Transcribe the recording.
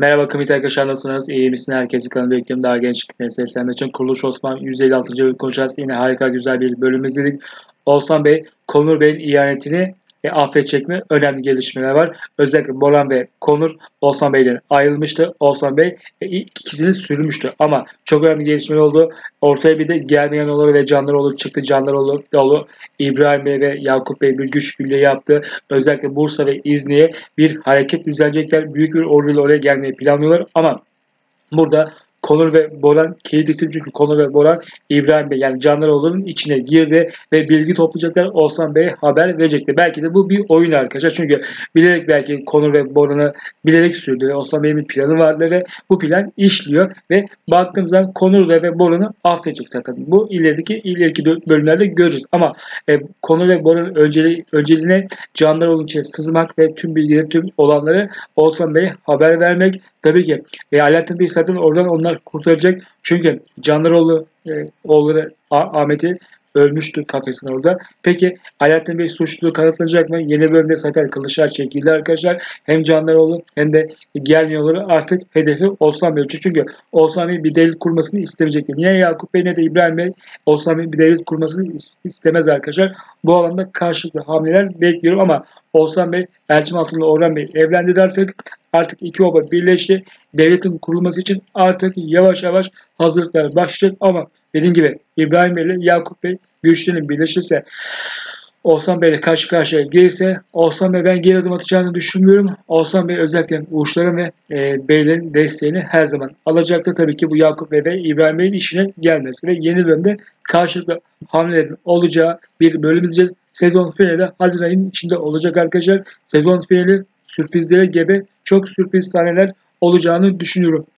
Merhaba kıymetli arkadaşlar nasılsınız? İyi misiniz? Herkesi kanalı bekliyorum. Daha gençliklerine seslenmek için Kuruluş Osman 156. bölüm konuşacağız. Yine harika güzel bir bölüm izledik. Osman Bey, Konur Bey'in ihanetini e, affedecek mi? Önemli gelişmeler var. Özellikle Boran ve Konur Osman Bey'den ayrılmıştı. Osman Bey e, ikisini sürmüştü. Ama çok önemli gelişmeler oldu. Ortaya bir de gelmeyen olur ve canlar olur çıktı. Canlar olur. olur. İbrahim Bey ve Yakup Bey bir güç birliği yaptı. Özellikle Bursa ve İzni'ye bir hareket düzenleyecekler. Büyük bir orduyla oraya gelmeyi planlıyorlar. Ama burada Konur ve Boran kilit isim çünkü Konur ve Boran İbrahim Bey yani Candaroğlu'nun içine girdi ve bilgi toplayacaklar. Osman Bey haber verecekti. Belki de bu bir oyun arkadaşlar. Çünkü bilerek belki Konur ve Boran'ı bilerek sürdü ve Osman Bey'in bir planı vardı ve bu plan işliyor ve baktığımızda Konur ve Boran'ı affedecek zaten. Bu ilerideki ileriki bölümlerde göreceğiz. Ama e, Konur ve Boran'ın önceliği, önceliğine Candaroğlu'nun içine sızmak ve tüm bilgileri tüm olanları Osman Bey'e haber vermek tabii ki ve Alaaddin Bey zaten oradan onlar kurtaracak. Çünkü Candaroğlu e, oğulları Ahmet'i ölmüştü kafesin orada. Peki Alaaddin Bey suçluluğu kanıtlanacak mı? Yeni bölümde zaten kılıçlar çekildi arkadaşlar. Hem Candaroğlu hem de gelmiyorları artık hedefi Osman Bey. Çünkü Osman Bey bir devlet kurmasını istemeyecekti. Niye Yakup Bey ne de İbrahim Bey Osman Bey bir devlet kurmasını istemez arkadaşlar. Bu alanda karşılıklı hamleler bekliyorum ama Osman Bey Elçin Altılı Orhan Bey evlendi artık. Artık iki oba birleşti. Devletin kurulması için artık yavaş yavaş hazırlıklar başlayacak ama dediğim gibi İbrahim Bey ile Yakup Bey güçlerin birleşirse Osman Bey ile karşı karşıya gelirse Osman Bey ben geri adım atacağını düşünmüyorum. Osman Bey özellikle uçların ve e, beylerin desteğini her zaman alacaktır. Tabii ki bu Yakup Bey ve İbrahim Bey'in işine gelmesi ve yeni bölümde karşılıklı hamlelerin olacağı bir bölüm izleyeceğiz. Sezon finali Haziran ayının içinde olacak arkadaşlar. Sezon finali sürprizlere gebe çok sürpriz sahneler olacağını düşünüyorum.